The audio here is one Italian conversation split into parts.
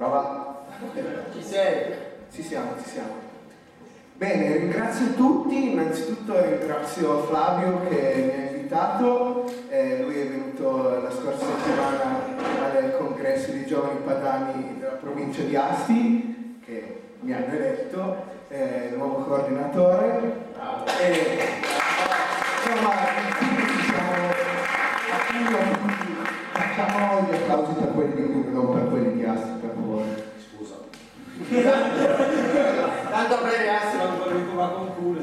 Prova. Ci sei? Ci siamo, ci siamo. Bene, ringrazio tutti, innanzitutto ringrazio Flavio che mi ha invitato, eh, lui è venuto la scorsa settimana al congresso di giovani padani della provincia di Asti, che mi hanno eletto, eh, il nuovo coordinatore. E, insomma, quindi siamo appunto tutti, facciamo gli applausi per quelli di cui non per quelli di Asti, per favore. Scusa. Tanto a breve Assi non mi va con culo.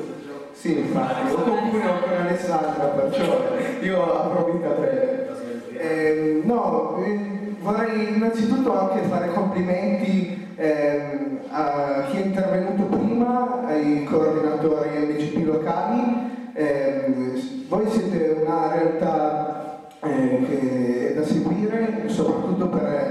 Sì, infatti, ho concluso con Alessandra, perciò io approfitto a breve. Eh, no, eh, vorrei innanzitutto anche fare complimenti ehm, a chi è intervenuto prima, ai coordinatori MCP locali. Ehm, voi siete una realtà eh, che è da seguire, soprattutto per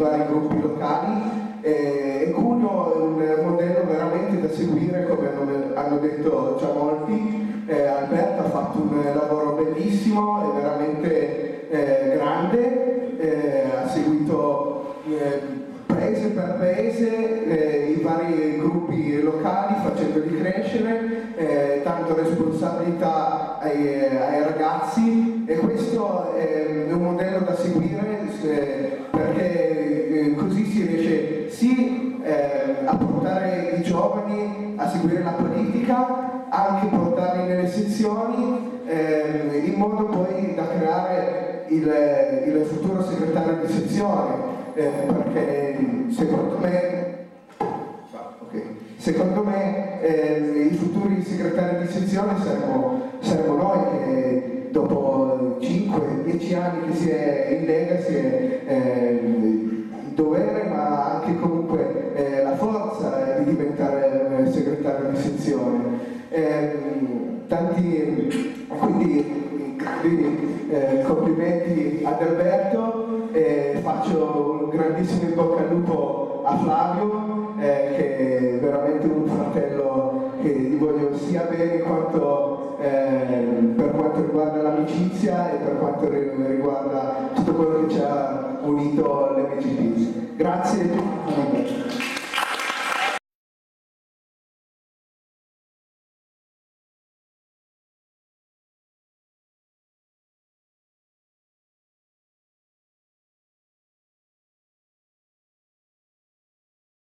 vari gruppi locali eh, e Cuneo è un modello veramente da seguire come hanno, detto già molti. Eh, Alberto ha fatto un lavoro bellissimo e veramente eh, grande eh, ha seguito eh, paese per paese eh, i vari gruppi locali facendoli crescere, eh, dando responsabilità ai, ai, ragazzi e questo è un modello da seguire eh, giovani a seguire la politica, anche portarli nelle sezioni eh, in modo poi da creare il, il futuro segretario di sezione eh, perché secondo me, secondo me eh, i futuri segretari di sezione saremo, saremo noi che dopo 5-10 anni che si è Ehm, tanti, quindi eh, complimenti ad Alberto e faccio un grandissimo in bocca al lupo a Flavio eh, che è veramente un fratello che gli voglio sia bene quanto eh, per quanto riguarda l'amicizia e per quanto riguarda tutto quello che ci ha unito all'MGP. Grazie a tutti.